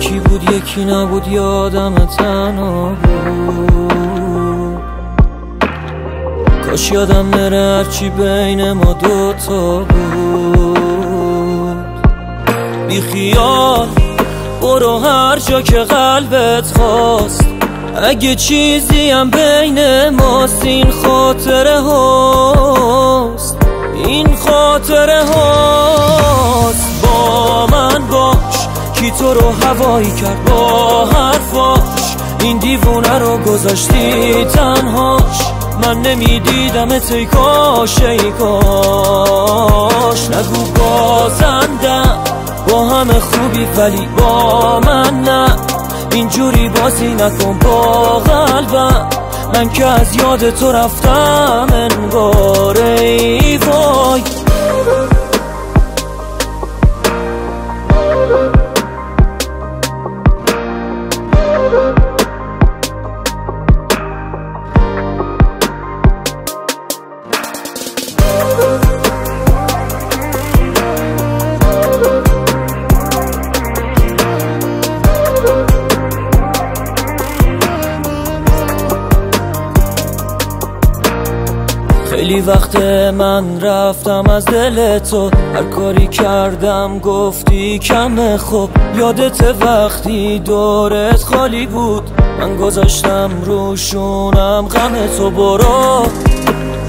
یکی بود یکی نبود یادم تنها بود. کاش یادم نره هرچی بین ما دوتا بود. بی خیال برو هر جا که قلبت خواست. اگه چیزی هم بین ماست این خاطره هاست. این خاطره هاست. تو رو هوایی کرد با حرفاش. این دیوونه رو گذاشتی تنهاش. من نمی‌دیدم ای کاش ای کاش. نگو بازندم با همه خوبی ولی با من نه. اینجوری بازی نکن با قلبم من که از یاد تو رفتم انگار ای وای. خیلی وقت من رفتم از دل تو. هر کاری کردم گفتی کم خوب. یادت وقتی دورت خالی بود. من گذاشتم روشونم غم تو. برو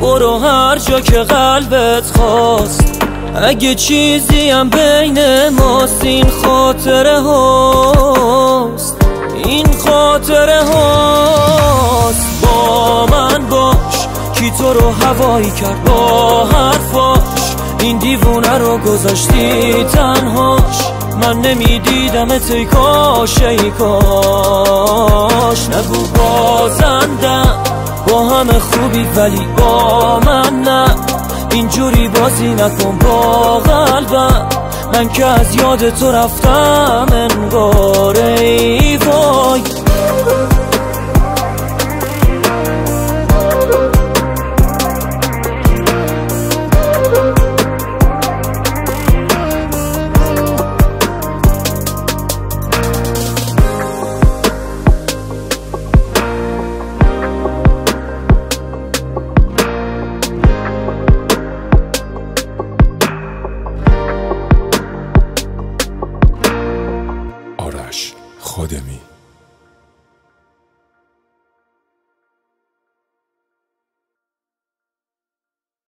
برو هر جا که قلبت خواست. اگه چیزی هم بین ماست این خاطره هاست رو هوایی کرد با حرفاش. این دیوونه رو گذاشتی تنهاش. من نمی‌دیدم ای کاش ای کاش. نگو بازندم با همه خوبی ولی با من نه. اینجوری بازی نکن با قلبم. من که از یاد تو رفتم انگار ای وای. آرش خادمی